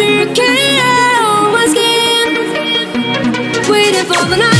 circuit on my skin, waiting for the night.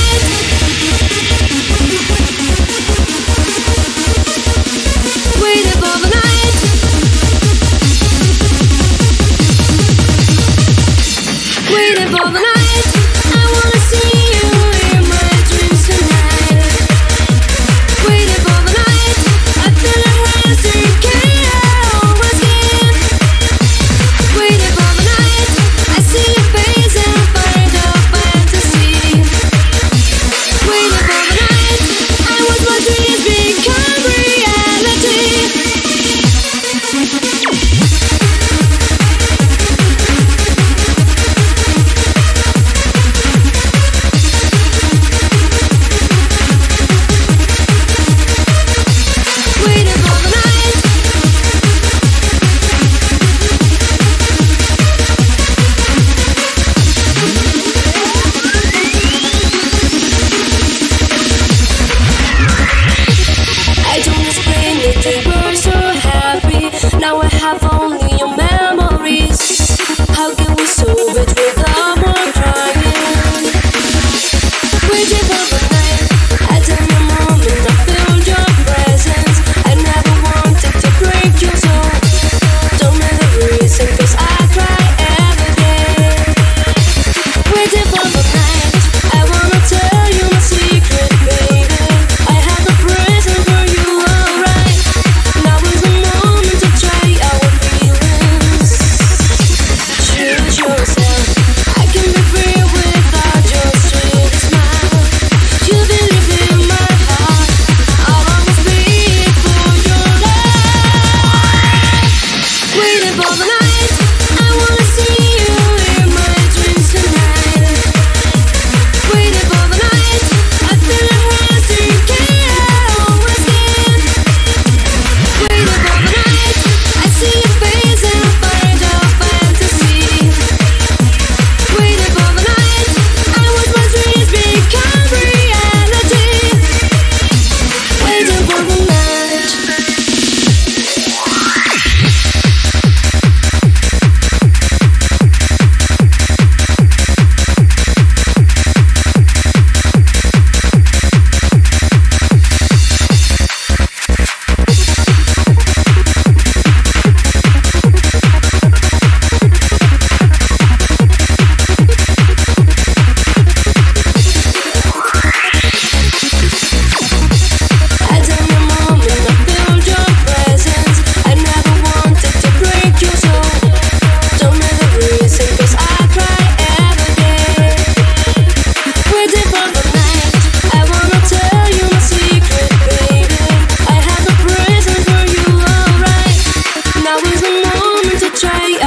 the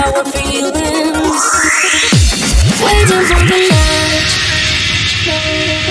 our feelings. Waiting for the night.